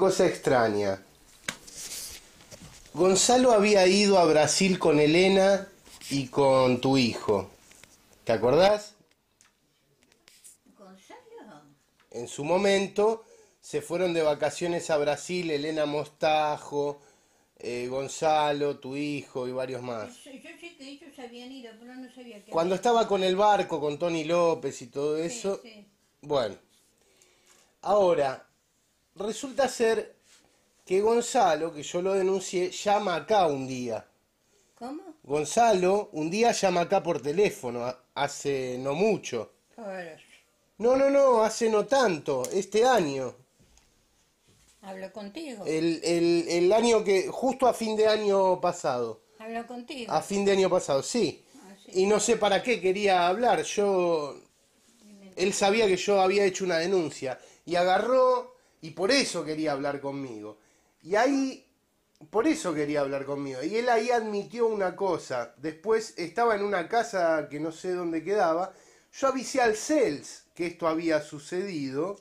Cosa extraña. Gonzalo había ido a Brasil con Elena y con tu hijo. ¿Te acordás? ¿Gonzalo? En su momento se fueron de vacaciones a Brasil Elena Mostajo, eh, Gonzalo, tu hijo y varios más. Yo, yo sé que ellos habían ido, pero no sabía que... Cuando estaba con el barco, con Tony López y todo Sí, eso. sí. Bueno, ahora, resulta ser que Gonzalo, que yo lo denuncié, llama acá un día. ¿Cómo? Gonzalo un día llama acá por teléfono, hace no mucho. Ahora, No, no, no, hace no tanto, este año. hablo contigo. El, el, el año que, justo a fin de año pasado. Hablo contigo. A fin de año pasado, sí. Ah, sí. Y no sé para qué quería hablar. Yo. Él sabía que yo había hecho una denuncia. Y agarró. Y por eso quería hablar conmigo. Y ahí. Por eso quería hablar conmigo. Y él ahí admitió una cosa. Después estaba en una casa que no sé dónde quedaba. Yo avisé al CELS que esto había sucedido.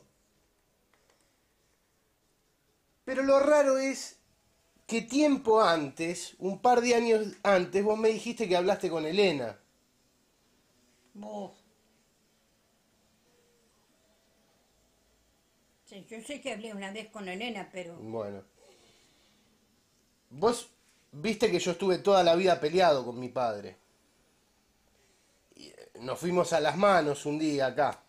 Pero lo raro es que tiempo antes, un par de años antes, vos me dijiste que hablaste con Elena. Yo sé que hablé una vez con Elena, pero... Bueno. Vos viste que yo estuve toda la vida peleado con mi padre. Eh, Nos fuimos a las manos un día acá.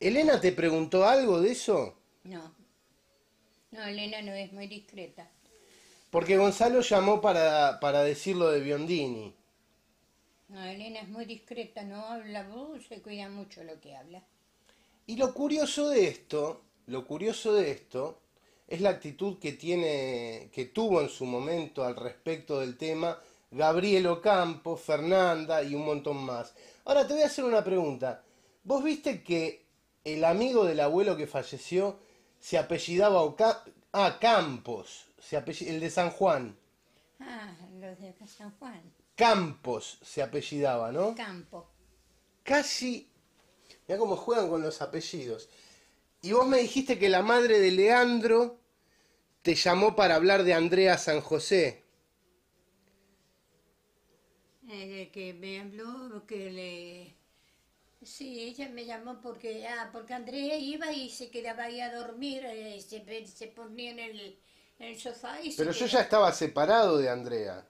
¿Elena te preguntó algo de eso? No. No, Elena no es muy discreta. Porque Gonzalo llamó para, para decir lo de Biondini. No, Elena es muy discreta, no habla vos, se cuida mucho lo que habla. Y lo curioso de esto, lo curioso de esto, es la actitud que tiene, que tuvo en su momento al respecto del tema Gabriel Ocampo, Fernanda y un montón más. Ahora te voy a hacer una pregunta. ¿Vos viste que el amigo del abuelo que falleció se apellidaba Oca- ah, Campos, se apelli- el de San Juan? Ah, los de San Juan. Campos se apellidaba, ¿no? Campo. casi. Mira cómo juegan con los apellidos. Y vos me dijiste que la madre de Leandro te llamó para hablar de Andrea San José. Eh, que me habló, que le... Sí, ella me llamó porque, ah, porque Andrea iba y se quedaba ahí a dormir, eh, se, se ponía en el, en el sofá y se Pero yo quedaba- ya estaba separado de Andrea.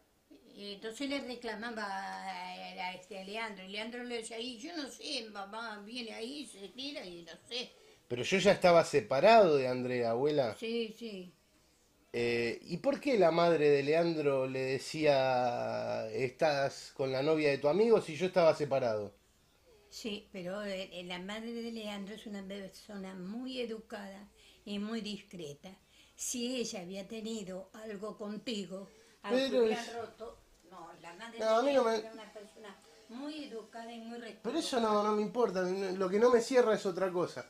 Y entonces le reclamaba a, a este a Leandro, y Leandro le decía, y yo no sé, mamá viene ahí, se tira y no sé. Pero yo ya estaba separado de Andrea, abuela. Sí, sí. Eh, ¿Y por qué la madre de Leandro le decía estás con la novia de tu amigo si yo estaba separado? Sí, pero eh, eh, la madre de Leandro es una persona muy educada y muy discreta. Si ella había tenido algo contigo, algo que es- roto, no, la madre No, de no Leandro me- era una persona muy educada y muy respetuosa. Pero eso no, no me importa. Lo que no me cierra es otra cosa.